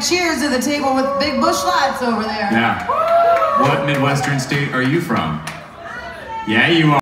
Cheers to the table with big Busch Lights over there. Yeah. What Midwestern state are you from? Yeah, you are.